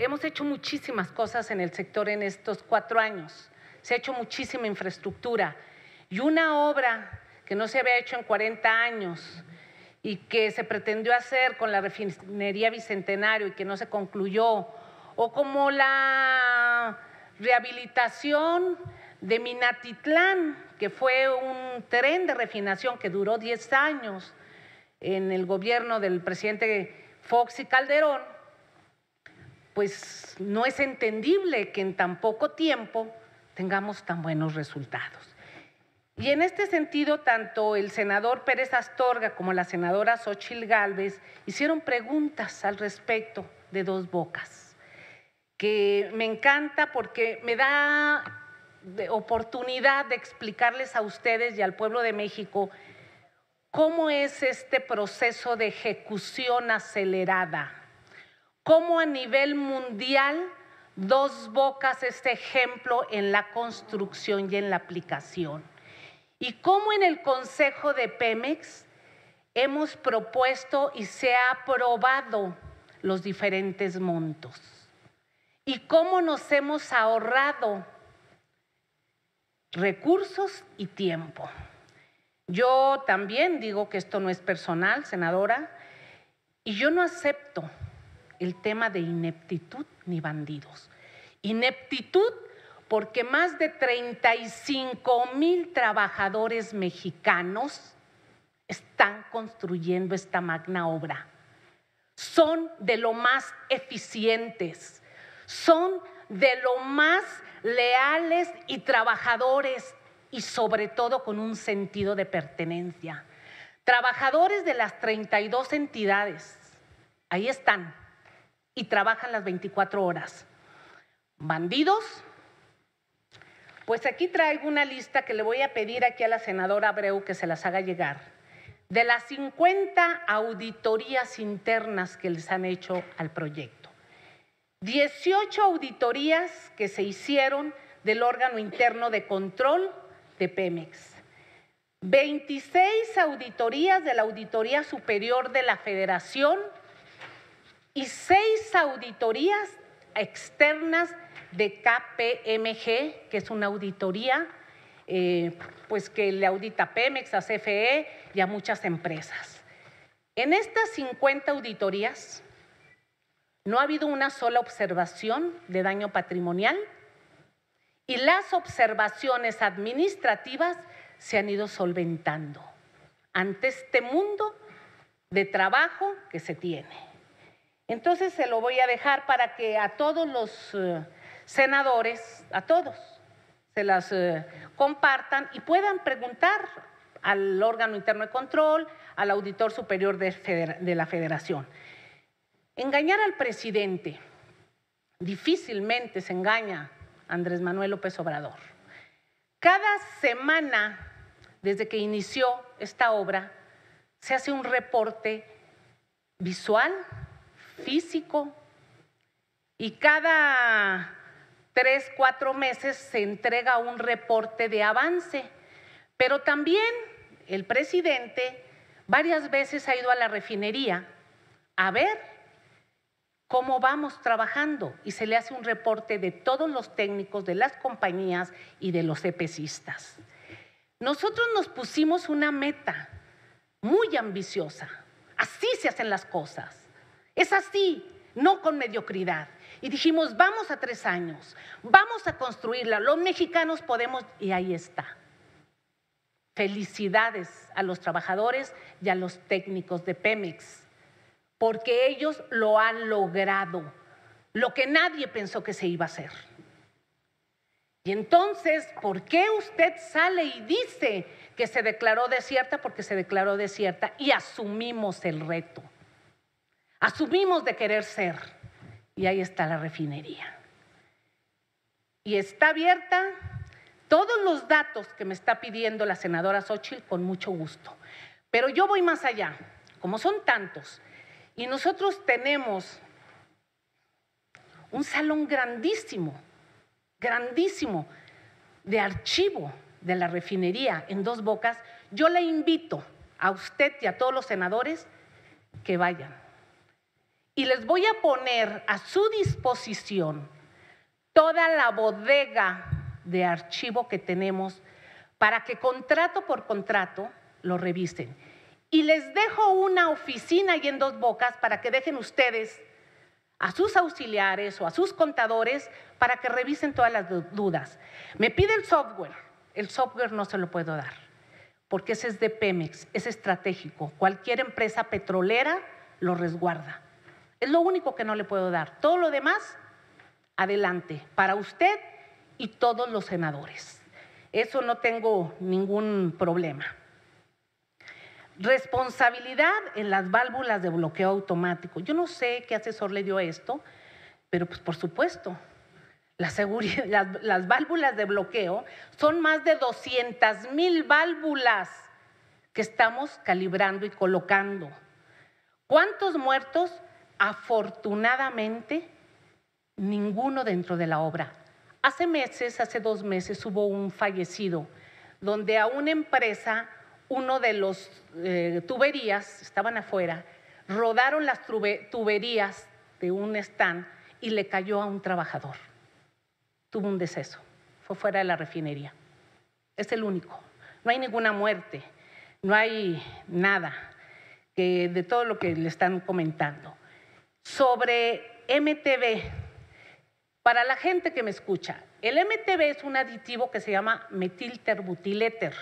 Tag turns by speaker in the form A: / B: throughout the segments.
A: hemos hecho muchísimas cosas en el sector en estos cuatro años. Se ha hecho muchísima infraestructura y una obra que no se había hecho en 40 años y que se pretendió hacer con la refinería Bicentenario y que no se concluyó, o como la rehabilitación de Minatitlán, que fue un tren de refinación que duró 10 años en el gobierno del presidente Fox y Calderón, pues no es entendible que en tan poco tiempo tengamos tan buenos resultados. Y en este sentido, tanto el senador Pérez Astorga como la senadora Xochil Gálvez hicieron preguntas al respecto de dos bocas, que me encanta porque me da oportunidad de explicarles a ustedes y al pueblo de México cómo es este proceso de ejecución acelerada, cómo a nivel mundial Dos Bocas es ejemplo en la construcción y en la aplicación. Y cómo en el Consejo de Pemex hemos propuesto y se ha aprobado los diferentes montos. Y cómo nos hemos ahorrado recursos y tiempo. Yo también digo que esto no es personal, senadora, y yo no acepto el tema de ineptitud ni bandidos. Ineptitud porque más de 35 mil trabajadores mexicanos están construyendo esta magna obra. Son de lo más eficientes, son de lo más leales y trabajadores y sobre todo con un sentido de pertenencia. Trabajadores de las 32 entidades, ahí están, y trabajan las 24 horas. Bandidos, pues aquí traigo una lista que le voy a pedir aquí a la senadora Abreu que se las haga llegar. De las 50 auditorías internas que les han hecho al proyecto. 18 auditorías que se hicieron del órgano interno de control de Pemex. 26 auditorías de la Auditoría Superior de la Federación y seis auditorías externas de KPMG, que es una auditoría eh, pues que le audita Pemex, a CFE y a muchas empresas. En estas 50 auditorías no ha habido una sola observación de daño patrimonial y las observaciones administrativas se han ido solventando ante este mundo de trabajo que se tiene. Entonces se lo voy a dejar para que a todos los eh, senadores, a todos, se las eh, compartan y puedan preguntar al órgano interno de control, al auditor superior de, de la federación. Engañar al presidente, difícilmente se engaña Andrés Manuel López Obrador. Cada semana, desde que inició esta obra, se hace un reporte visual físico y cada tres, cuatro meses se entrega un reporte de avance. Pero también el presidente varias veces ha ido a la refinería a ver cómo vamos trabajando y se le hace un reporte de todos los técnicos de las compañías y de los EPCistas. Nosotros nos pusimos una meta muy ambiciosa. Así se hacen las cosas. Es así, no con mediocridad. Y dijimos, vamos a tres años, vamos a construirla, los mexicanos podemos, y ahí está. Felicidades a los trabajadores y a los técnicos de Pemex, porque ellos lo han logrado, lo que nadie pensó que se iba a hacer. Y entonces, ¿por qué usted sale y dice que se declaró desierta? Porque se declaró desierta y asumimos el reto. Asumimos de querer ser y ahí está la refinería. Y está abierta todos los datos que me está pidiendo la senadora Xochitl con mucho gusto. Pero yo voy más allá, como son tantos, y nosotros tenemos un salón grandísimo, grandísimo de archivo de la refinería en dos bocas, yo le invito a usted y a todos los senadores que vayan y les voy a poner a su disposición toda la bodega de archivo que tenemos para que contrato por contrato lo revisen. Y les dejo una oficina ahí en Dos Bocas para que dejen ustedes a sus auxiliares o a sus contadores para que revisen todas las dudas. Me pide el software. El software no se lo puedo dar, porque ese es de Pemex, es estratégico. Cualquier empresa petrolera lo resguarda. Es lo único que no le puedo dar. Todo lo demás, adelante, para usted y todos los senadores. Eso no tengo ningún problema. Responsabilidad en las válvulas de bloqueo automático. Yo no sé qué asesor le dio esto, pero pues por supuesto, la seguridad, las, válvulas de bloqueo son más de 200 mil válvulas que estamos calibrando y colocando. ¿Cuántos muertos? Afortunadamente, ninguno dentro de la obra. Hace meses, hace dos meses, hubo un fallecido donde a una empresa uno de los eh, tuberías, estaban afuera, rodaron las tuberías de un stand y le cayó a un trabajador. Tuvo un deceso, fue fuera de la refinería. Es el único. No hay ninguna muerte, no hay nada de todo lo que le están comentando. Sobre MTB, para la gente que me escucha, el MTB es un aditivo que se llama metilterbutiléter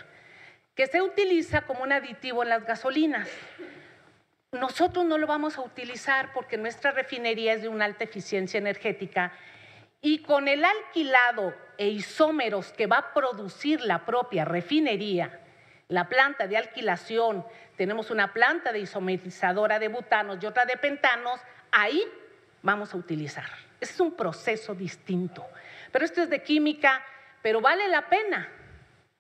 A: que se utiliza como un aditivo en las gasolinas. Nosotros no lo vamos a utilizar porque nuestra refinería es de una alta eficiencia energética y con el alquilado e isómeros que va a producir la propia refinería, la planta de alquilación, tenemos una planta de isomerizadora de butanos y otra de pentanos, ahí vamos a utilizar. Ese es un proceso distinto. Pero esto es de química, pero vale la pena,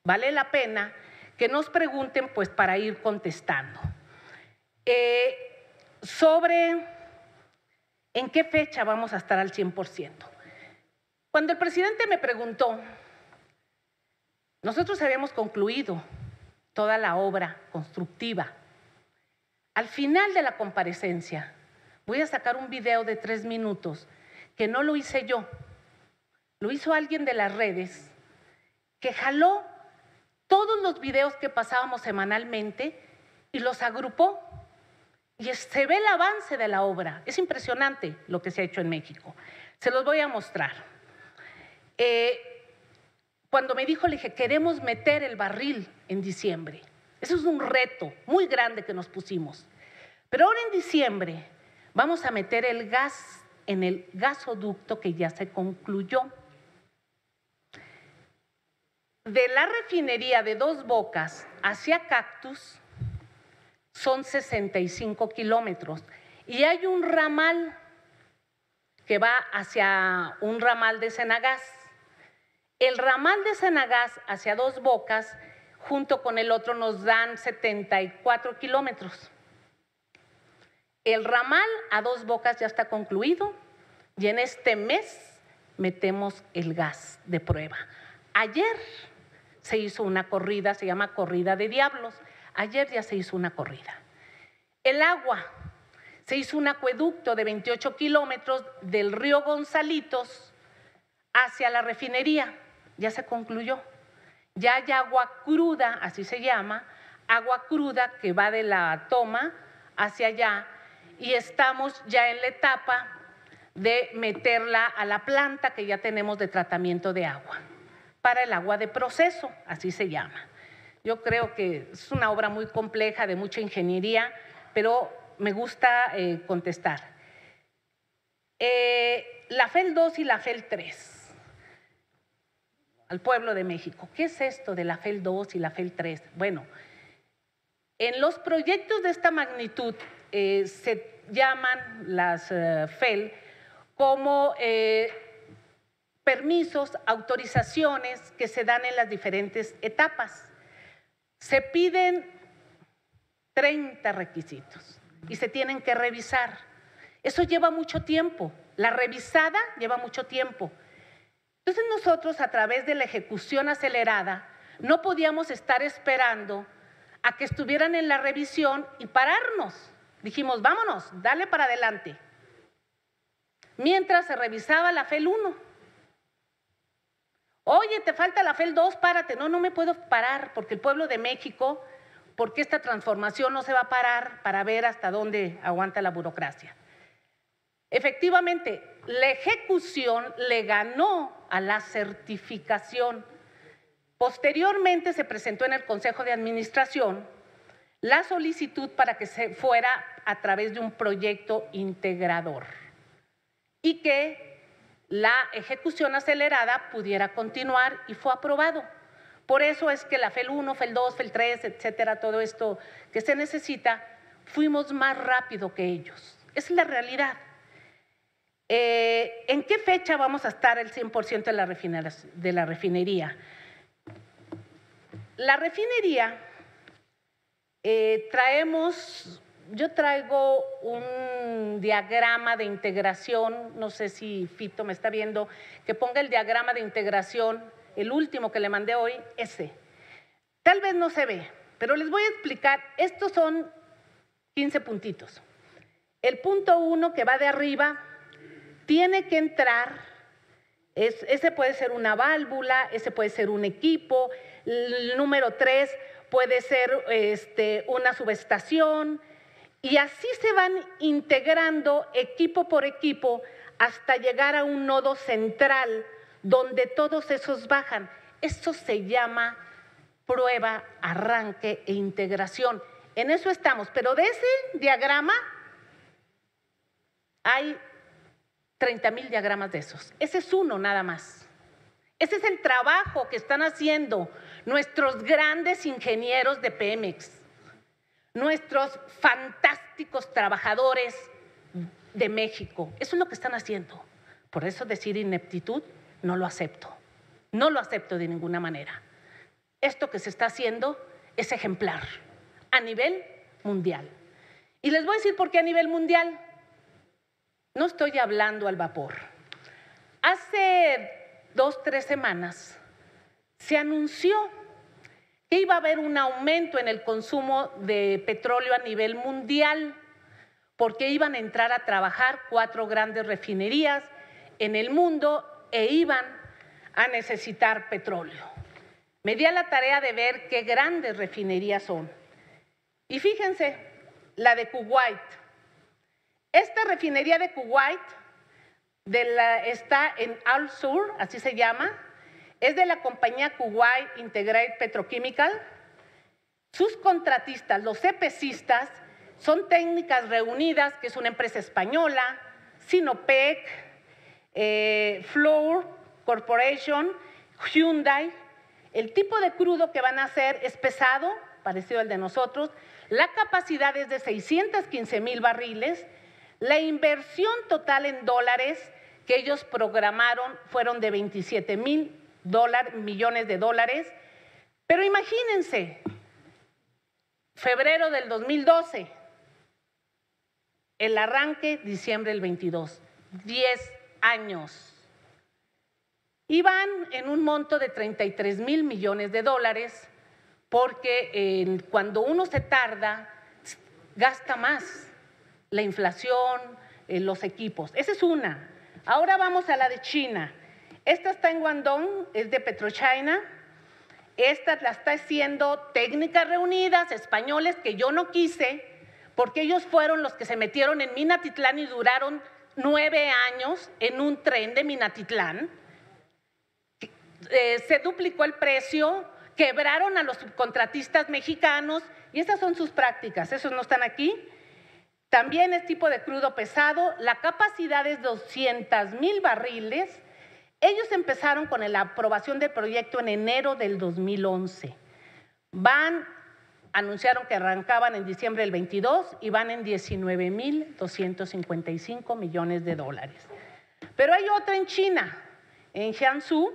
A: vale la pena que nos pregunten pues para ir contestando. Eh, sobre en qué fecha vamos a estar al 100%. Cuando el presidente me preguntó, nosotros habíamos concluido toda la obra constructiva. Al final de la comparecencia, voy a sacar un video de tres minutos que no lo hice yo, lo hizo alguien de las redes que jaló todos los videos que pasábamos semanalmente y los agrupó. Y se ve el avance de la obra. Es impresionante lo que se ha hecho en México. Se los voy a mostrar. Eh, cuando me dijo, le dije, queremos meter el barril en diciembre. Eso es un reto muy grande que nos pusimos. Pero ahora en diciembre vamos a meter el gas en el gasoducto que ya se concluyó de la refinería de Dos Bocas hacia Cactus son 65 kilómetros y hay un ramal que va hacia un ramal de Senagás. El ramal de Senagás hacia Dos Bocas, junto con el otro, nos dan 74 kilómetros. El ramal a Dos Bocas ya está concluido y en este mes metemos el gas de prueba. Ayer se hizo una corrida, se llama corrida de diablos. Ayer ya se hizo una corrida. El agua, se hizo un acueducto de 28 kilómetros del río Gonzalitos hacia la refinería. Ya se concluyó. Ya hay agua cruda, así se llama, agua cruda que va de la toma hacia allá y estamos ya en la etapa de meterla a la planta que ya tenemos de tratamiento de agua para el agua de proceso, así se llama. Yo creo que es una obra muy compleja, de mucha ingeniería, pero me gusta eh, contestar. Eh, la FEL 2 y la FEL 3 al pueblo de México. ¿Qué es esto de la FEL 2 y la FEL 3? Bueno, en los proyectos de esta magnitud eh, se llaman las FEL como permisos, autorizaciones que se dan en las diferentes etapas. Se piden 30 requisitos y se tienen que revisar. Eso lleva mucho tiempo. La revisada lleva mucho tiempo. Entonces nosotros a través de la ejecución acelerada no podíamos estar esperando a que estuvieran en la revisión y pararnos. Dijimos, vámonos, dale para adelante. mientras se revisaba la FEL 1. Oye, te falta la FEL 2, párate. No, no me puedo parar porque el pueblo de México, porque esta transformación no se va a parar para ver hasta dónde aguanta la burocracia. Efectivamente, la ejecución le ganó a la certificación. Posteriormente se presentó en el Consejo de Administración la solicitud para que se fuera a través de un proyecto integrador y que la ejecución acelerada pudiera continuar y fue aprobado. Por eso es que la FEL 1, FEL 2, FEL 3, etcétera, todo esto que se necesita, fuimos más rápido que ellos. Esa es la realidad. Eh, ¿En qué fecha vamos a estar el 100% de la, refinería? La refinería eh, traemos, yo traigo un diagrama de integración, no sé si Fito me está viendo, que ponga el diagrama de integración, el último que le mandé hoy, ese. Tal vez no se ve, pero les voy a explicar, estos son 15 puntitos. El punto uno que va de arriba tiene que entrar, ese puede ser una válvula, ese puede ser un equipo, el número tres puede ser este, una subestación, y así se van integrando equipo por equipo hasta llegar a un nodo central donde todos esos bajan. Esto se llama prueba, arranque e integración. En eso estamos, pero de ese diagrama hay 30 mil diagramas de esos. Ese es uno nada más. Ese es el trabajo que están haciendo nuestros grandes ingenieros de Pemex, nuestros fantásticos trabajadores de México. Eso es lo que están haciendo. Por eso decir ineptitud no lo acepto. No lo acepto de ninguna manera. Esto que se está haciendo es ejemplar a nivel mundial. Y les voy a decir por qué a nivel mundial. No estoy hablando al vapor. Hace dos, tres semanas se anunció que iba a haber un aumento en el consumo de petróleo a nivel mundial porque iban a entrar a trabajar cuatro grandes refinerías en el mundo e iban a necesitar petróleo. Me di a la tarea de ver qué grandes refinerías son. Y fíjense, la de Kuwait, esta refinería de Kuwait está en Al Sur, así se llama, es de la compañía Kuwait Integrated Petrochemical. Sus contratistas, los EPCistas, son técnicas reunidas, que es una empresa española, Sinopec, eh, Floor Corporation, Hyundai. El tipo de crudo que van a hacer es pesado, parecido al de nosotros. La capacidad es de 615 mil barriles la inversión total en dólares que ellos programaron fueron de 27 mil millones de dólares. Pero imagínense, febrero del 2012, el arranque diciembre del 22, 10 años. Iban en un monto de 33 mil millones de dólares porque cuando uno se tarda, gasta más la inflación, eh, los equipos. Esa es una. Ahora vamos a la de China. Esta está en Guangdong, es de PetroChina. Esta la está haciendo técnicas reunidas, españoles, que yo no quise, porque ellos fueron los que se metieron en Minatitlán y duraron nueve años en un tren de Minatitlán. Eh, se duplicó el precio, quebraron a los subcontratistas mexicanos y esas son sus prácticas, esos no están aquí. También es tipo de crudo pesado, la capacidad es 200 mil barriles. Ellos empezaron con la aprobación del proyecto en enero del 2011. Van, anunciaron que arrancaban en diciembre del 22 y van en 19 mil 255 millones de dólares. Pero hay otra en China, en Jiangsu,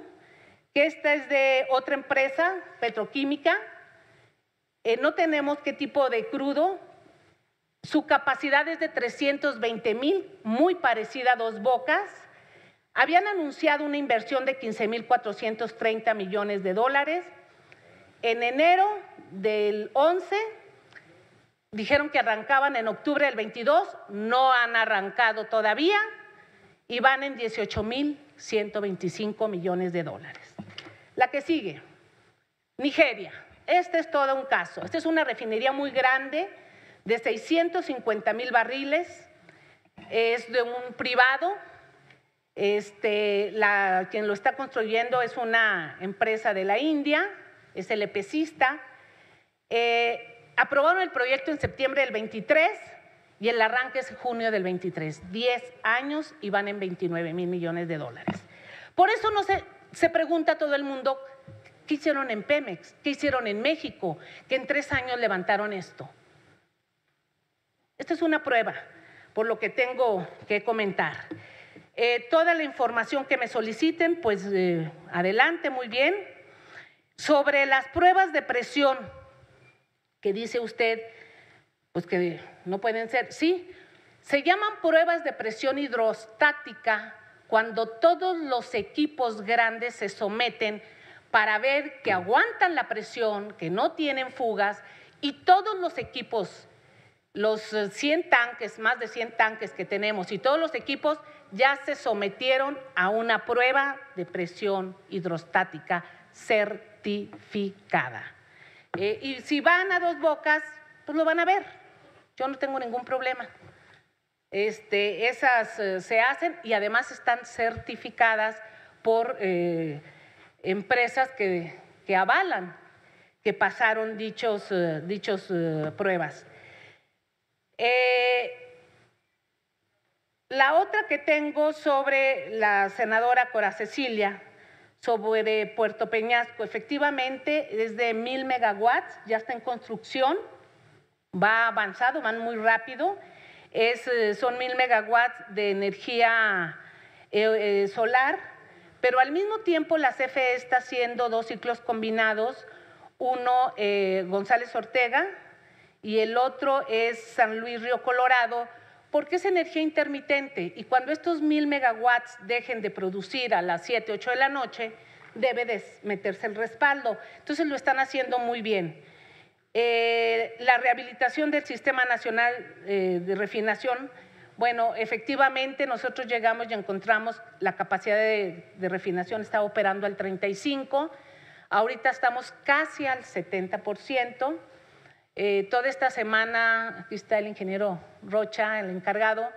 A: que esta es de otra empresa petroquímica. Eh, no tenemos qué tipo de crudo, su capacidad es de 320 mil, muy parecida a Dos Bocas. Habían anunciado una inversión de 15 mil 430 millones de dólares. En enero del 11 dijeron que arrancaban en octubre del 22, no han arrancado todavía. y van en 18.125 millones de dólares. La que sigue, Nigeria. Este es todo un caso. Esta es una refinería muy grande de 650 mil barriles. Es de un privado. Este, quien lo está construyendo es una empresa de la India, es el EPCista. Eh, aprobaron el proyecto en septiembre del 23 y el arranque es junio del 23. 10 años y van en 29 mil millones de dólares. Por eso no se, se pregunta todo el mundo, ¿qué hicieron en Pemex? ¿Qué hicieron en México? Que en tres años levantaron esto. Esta es una prueba, por lo que tengo que comentar. Eh, toda la información que me soliciten, pues eh, adelante, muy bien. Sobre las pruebas de presión, que dice usted, pues que no pueden ser, sí, se llaman pruebas de presión hidrostática cuando todos los equipos grandes se someten para ver que aguantan la presión, que no tienen fugas y todos los equipos, los 100 eh, tanques, más de 100 tanques que tenemos y todos los equipos ya se sometieron a una prueba de presión hidrostática certificada. Eh, y si van a dos bocas, pues lo van a ver. Yo no tengo ningún problema. Este, esas eh, se hacen y además están certificadas por empresas que, avalan que pasaron dichos, dichos pruebas. La otra que tengo sobre la senadora Cora Cecilia, sobre Puerto Peñasco, efectivamente es de mil megawatts, ya está en construcción, va avanzado, van muy rápido. Es, eh, son mil megawatts de energía eh, eh, solar, pero al mismo tiempo la CFE está haciendo dos ciclos combinados, uno González Ortega y el otro es San Luis Río Colorado, porque es energía intermitente y cuando estos mil megawatts dejen de producir a las 7, 8 de la noche, debe de meterse el respaldo. Entonces lo están haciendo muy bien. Eh, la rehabilitación del Sistema Nacional eh, de Refinación, bueno, efectivamente nosotros llegamos y encontramos la capacidad de, refinación está operando al 35, ahorita estamos casi al 70%. Eh, toda esta semana, aquí está el ingeniero Rocha, el encargado,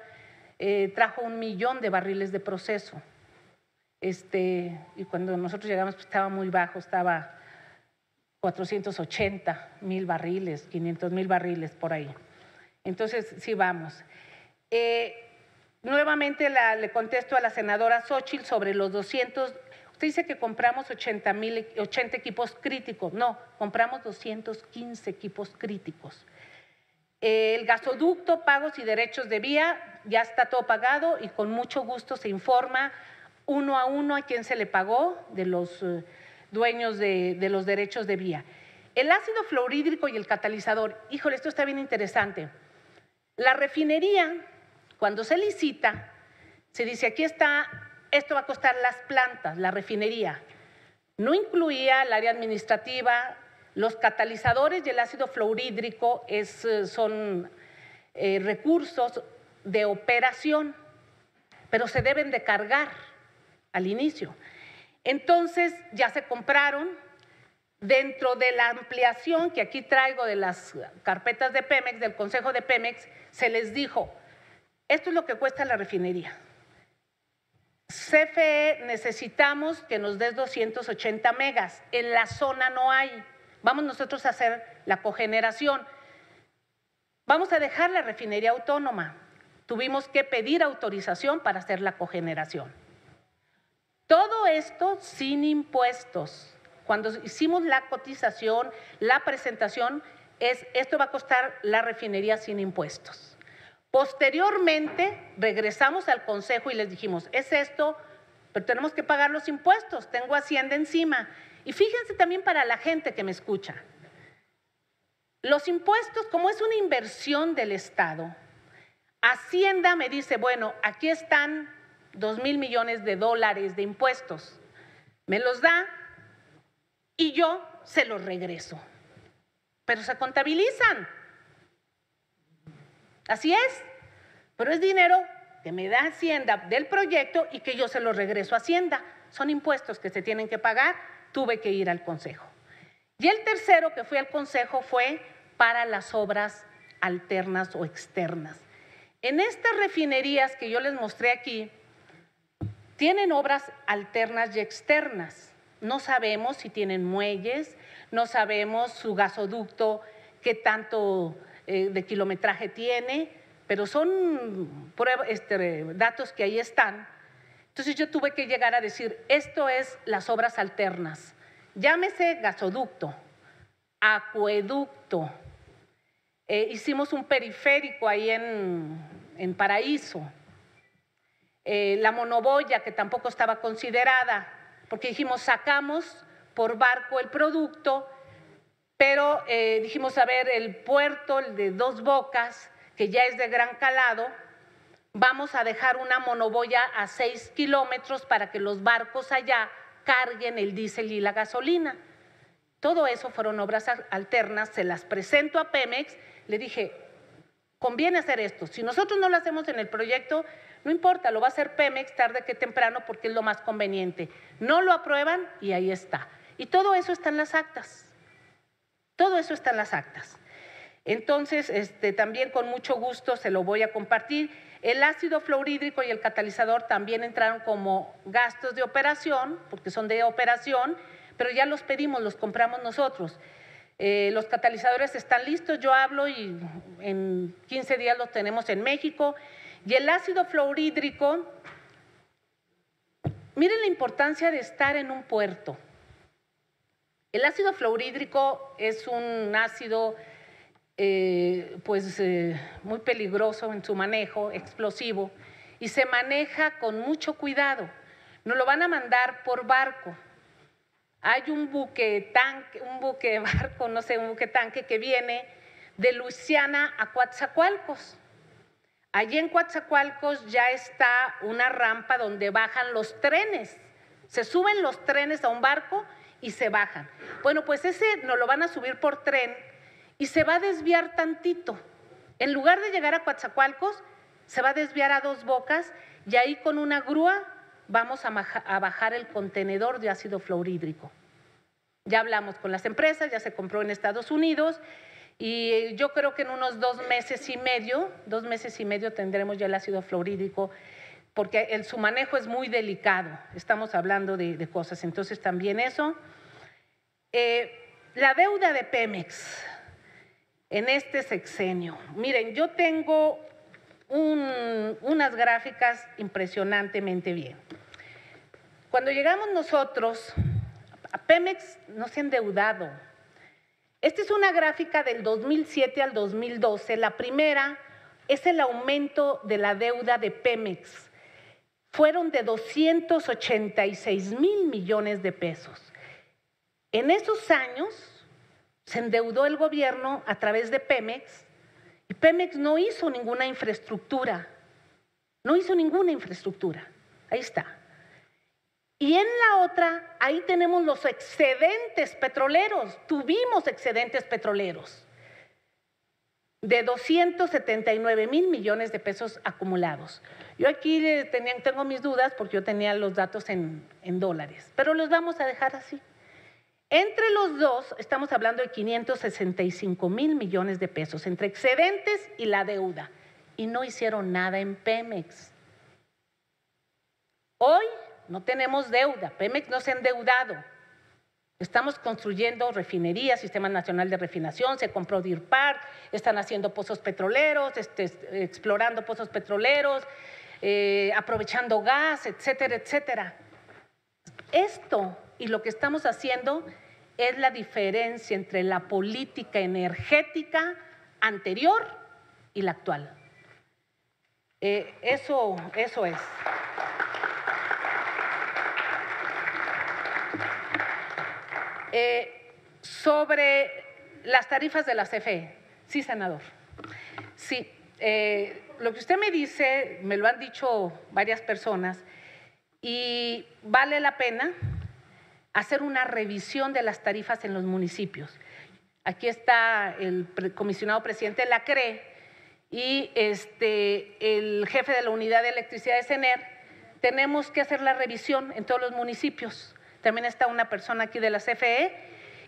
A: trajo un millón de barriles de proceso. Este, y cuando nosotros llegamos pues, estaba muy bajo, estaba 480 mil barriles, 500 mil barriles por ahí. Entonces, sí vamos. Eh, nuevamente le contesto a la senadora Xochitl sobre los 200. Usted dice que compramos 80, 80 equipos críticos. No, compramos 215 equipos críticos. el gasoducto, pagos y derechos de vía, ya está todo pagado y con mucho gusto se informa uno a uno a quién se le pagó de los eh, dueños de, los derechos de vía. El ácido fluorhídrico y el catalizador, híjole, esto está bien interesante. La refinería, cuando se licita, se dice, aquí está, esto va a costar las plantas, la refinería. No incluía el área administrativa, los catalizadores y el ácido fluorhídrico eh, son eh, recursos de operación, pero se deben de cargar al inicio. Entonces ya se compraron dentro de la ampliación que aquí traigo de las carpetas de Pemex, del Consejo de Pemex, se les dijo, esto es lo que cuesta la refinería. CFE necesitamos que nos des 280 megas, en la zona no hay. Vamos nosotros a hacer la cogeneración. Vamos a dejar la refinería autónoma. Tuvimos que pedir autorización para hacer la cogeneración. Todo esto sin impuestos. Cuando hicimos la cotización, la presentación, es esto va a costar la refinería sin impuestos. Posteriormente regresamos al consejo y les dijimos, es esto, pero tenemos que pagar los impuestos, tengo Hacienda encima. Y fíjense también para la gente que me escucha, los impuestos, como es una inversión del Estado, Hacienda me dice, bueno, aquí están dos mil millones de dólares de impuestos. Me los da y yo se los regreso. Pero se contabilizan. Así es. Pero es dinero que me da Hacienda del proyecto y que yo se lo regreso a Hacienda. Son impuestos que se tienen que pagar, tuve que ir al Consejo. Y el tercero que fui al Consejo fue para las obras alternas o externas. En estas refinerías que yo les mostré aquí, tienen obras alternas y externas. No sabemos si tienen muelles, no sabemos su gasoducto, qué tanto eh, de kilometraje tiene, pero son este, datos que ahí están. Entonces yo tuve que llegar a decir, esto es las obras alternas. Llámese gasoducto, acueducto. Eh, hicimos un periférico ahí en, en Paraíso. Eh, la monoboya, que tampoco estaba considerada, porque dijimos, sacamos por barco el producto, pero eh, dijimos, a ver, el puerto, el de dos bocas, que ya es de gran calado, vamos a dejar una monoboya a seis kilómetros para que los barcos allá carguen el diésel y la gasolina. Todo eso fueron obras alternas, se las presento a Pemex, le dije, conviene hacer esto. Si nosotros no lo hacemos en el proyecto, no importa, lo va a hacer Pemex tarde que temprano porque es lo más conveniente. No lo aprueban y ahí está. Y todo eso está en las actas. Todo eso está en las actas. Entonces, este, también con mucho gusto se lo voy a compartir. El ácido fluorhídrico y el catalizador también entraron como gastos de operación, porque son de operación, pero ya los pedimos, los compramos nosotros. Eh, los catalizadores están listos, yo hablo y en 15 días los tenemos en México. Y el ácido fluorhídrico, miren la importancia de estar en un puerto. El ácido fluorhídrico es un ácido eh, pues, eh, muy peligroso en su manejo, explosivo, y se maneja con mucho cuidado. Nos lo van a mandar por barco. Hay un buque tanque, un buque barco, no sé, un buque tanque que viene de Luisiana a Coatzacoalcos. Allí en Coatzacoalcos ya está una rampa donde bajan los trenes. Se suben los trenes a un barco y se bajan. Bueno, pues ese nos lo van a subir por tren y se va a desviar tantito. En lugar de llegar a Coatzacoalcos, se va a desviar a dos bocas y ahí con una grúa vamos a bajar el contenedor de ácido fluorhídrico. Ya hablamos con las empresas, ya se compró en Estados Unidos y yo creo que en unos dos meses y medio, dos meses y medio tendremos ya el ácido fluorhídrico, porque su manejo es muy delicado. Estamos hablando de, cosas. Entonces también eso. Eh, la deuda de Pemex en este sexenio. Miren, yo tengo unas gráficas impresionantemente bien. Cuando llegamos nosotros, a Pemex no se ha endeudado, esta es una gráfica del 2007 al 2012. La primera es el aumento de la deuda de Pemex. Fueron de 286 mil millones de pesos. En esos años se endeudó el gobierno a través de Pemex y Pemex no hizo ninguna infraestructura. No hizo ninguna infraestructura. Ahí está. Y en la otra, ahí tenemos los excedentes petroleros. Tuvimos excedentes petroleros de 279 mil millones de pesos acumulados. Yo aquí tengo mis dudas porque yo tenía los datos en, en dólares, pero los vamos a dejar así. Entre los dos estamos hablando de 565 mil millones de pesos entre excedentes y la deuda. Y no hicieron nada en Pemex. Hoy no tenemos deuda, Pemex no se ha endeudado. Estamos construyendo refinerías, Sistema Nacional de Refinación, se compró Deer Park, están haciendo pozos petroleros, este, explorando pozos petroleros, eh, aprovechando gas, etcétera, etcétera. Esto y lo que estamos haciendo es la diferencia entre la política energética anterior y la actual. Eh, eso, eso es. Eh, sobre las tarifas de la CFE. Sí, senador. Sí, eh, lo que usted me dice, me lo han dicho varias personas, y vale la pena hacer una revisión de las tarifas en los municipios. Aquí está el comisionado presidente de la CRE y este, el jefe de la unidad de electricidad de CENER, tenemos que hacer la revisión en todos los municipios. También está una persona aquí de la CFE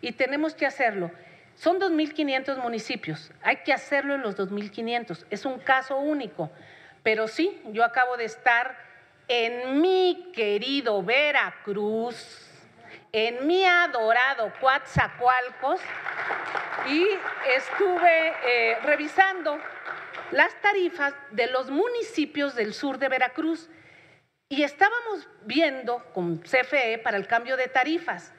A: y tenemos que hacerlo. Son 2.500 municipios, hay que hacerlo en los 2.500, es un caso único. Pero sí, yo acabo de estar en mi querido Veracruz, en mi adorado Coatzacoalcos y estuve eh, revisando las tarifas de los municipios del sur de Veracruz y estábamos viendo con CFE para el cambio de tarifas.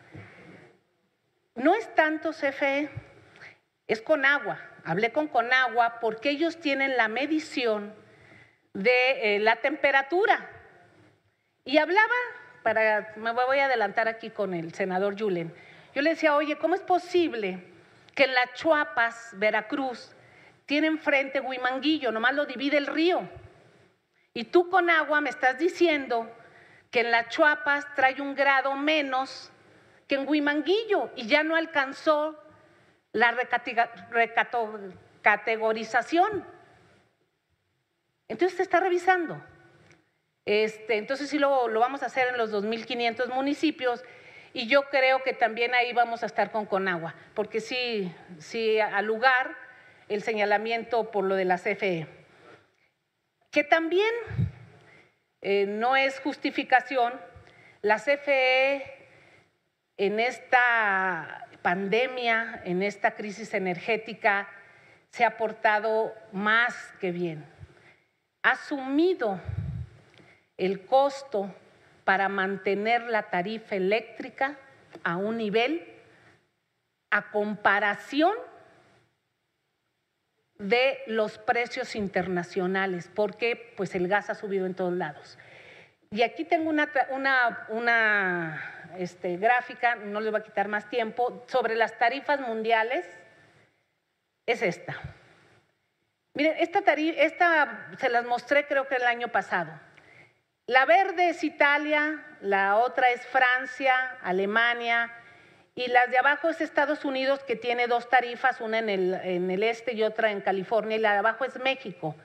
A: No es tanto CFE, es con agua. Hablé con Conagua porque ellos tienen la medición de eh, la temperatura. Y hablaba, para, me voy a adelantar aquí con el senador Julen, yo le decía, oye, ¿cómo es posible que en las Chuapas, Veracruz, tienen frente Huimanguillo, nomás lo divide el río? Y tú con agua me estás diciendo que en las Chuapas trae un grado menos que en Huimanguillo y ya no alcanzó la recategorización. Entonces se está revisando. Este, entonces sí lo, lo vamos a hacer en los 2.500 municipios y yo creo que también ahí vamos a estar con Conagua, porque sí, sí al lugar el señalamiento por lo de la CFE. Que también eh, no es justificación, la CFE en esta pandemia, en esta crisis energética, se ha portado más que bien. Ha asumido el costo para mantener la tarifa eléctrica a un nivel a comparación de los precios internacionales, porque pues el gas ha subido en todos lados. Y aquí tengo una, una, este, gráfica, no les va a quitar más tiempo, sobre las tarifas mundiales, es esta. Miren, esta tarifa, esta se las mostré creo que el año pasado. La verde es Italia, la otra es Francia, Alemania, y las de abajo es Estados Unidos, que tiene dos tarifas, una en el, en el este y otra en California, y la de abajo es México.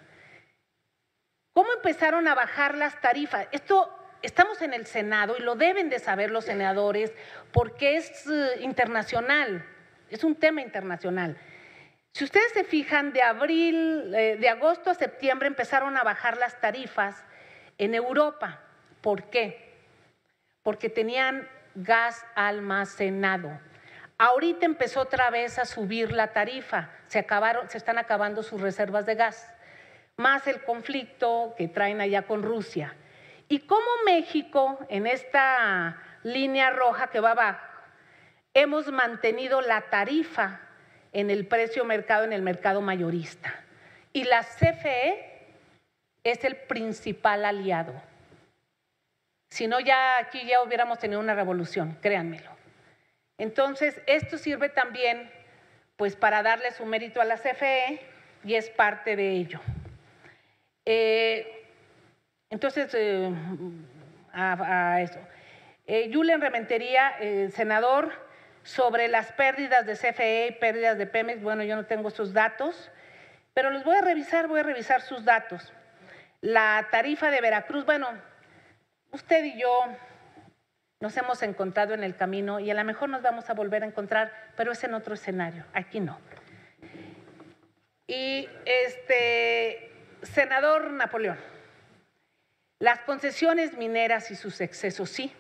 A: ¿Cómo empezaron a bajar las tarifas? Esto estamos en el Senado y lo deben de saber los senadores porque es eh, internacional, es un tema internacional. Si ustedes se fijan, de abril, eh, de agosto a septiembre empezaron a bajar las tarifas en Europa. ¿Por qué? Porque tenían gas almacenado. Ahorita empezó otra vez a subir la tarifa, se, se están acabando sus reservas de gas, más el conflicto que traen allá con Rusia. Y como México, en esta línea roja que va abajo, hemos mantenido la tarifa en el precio mercado, en el mercado mayorista. Y la CFE es el principal aliado. Si no, ya aquí ya hubiéramos tenido una revolución, créanmelo. Entonces, esto sirve también pues para darle su mérito a la CFE y es parte de ello. Eh, entonces, eh, a, eso. Eh, Julian Rementería, senador, sobre las pérdidas de CFE y pérdidas de Pemex, bueno, yo no tengo esos datos, pero los voy a revisar, voy a revisar sus datos. La tarifa de Veracruz, bueno, usted y yo nos hemos encontrado en el camino y a lo mejor nos vamos a volver a encontrar, pero es en otro escenario, aquí no. Y este, senador Napoleón, las concesiones mineras y sus excesos, sí.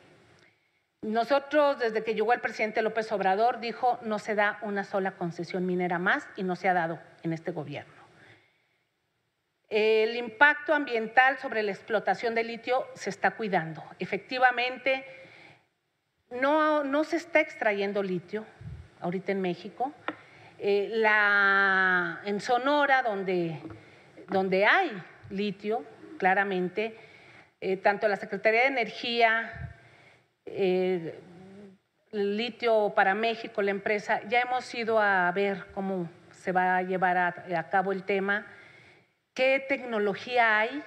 A: Nosotros, desde que llegó el presidente López Obrador, dijo no se da una sola concesión minera más y no se ha dado en este gobierno. El impacto ambiental sobre la explotación de litio se está cuidando. Efectivamente, no, no se está extrayendo litio ahorita en México. Eh, la, en Sonora, donde, donde hay litio, claramente, eh, tanto la Secretaría de Energía, eh, litio para México, la empresa, ya hemos ido a ver cómo se va a llevar a cabo el tema qué tecnología hay,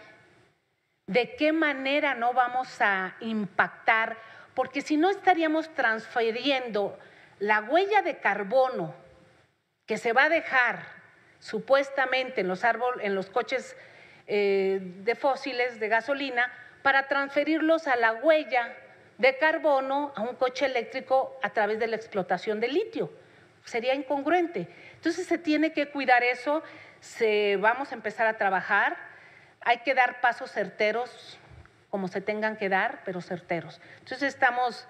A: de qué manera no vamos a impactar, porque si no estaríamos transfiriendo la huella de carbono que se va a dejar supuestamente en los, árbol, en los coches eh, de fósiles de gasolina para transferirlos a la huella de carbono a un coche eléctrico a través de la explotación de litio. Sería incongruente. Entonces se tiene que cuidar eso, se, vamos a empezar a trabajar, hay que dar pasos certeros, como se tengan que dar, pero certeros. Entonces estamos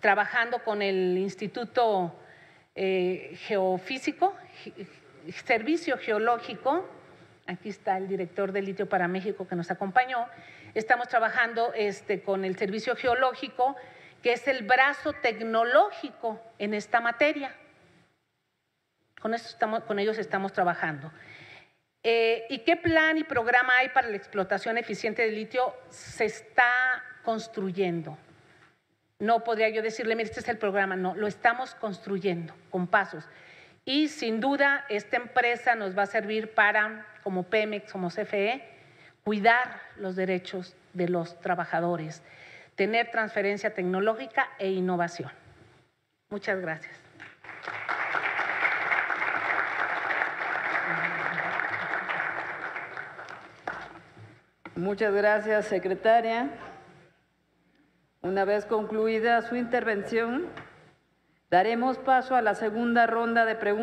A: trabajando con el Instituto eh, Geofísico, Servicio Geológico, aquí está el director de Litio para México que nos acompañó, estamos trabajando este, con el Servicio Geológico, que es el brazo tecnológico en esta materia. Con, eso estamos, con ellos estamos trabajando. Eh, ¿Y qué plan y programa hay para la explotación eficiente del litio? Se está construyendo. No podría yo decirle, mire, este es el programa, no, lo estamos construyendo con pasos. Y sin duda, esta empresa nos va a servir para, como Pemex, como CFE, cuidar los derechos de los trabajadores, tener transferencia tecnológica e innovación. Muchas gracias.
B: Muchas gracias, secretaria. Una vez concluida su intervención, daremos paso a la segunda ronda de preguntas.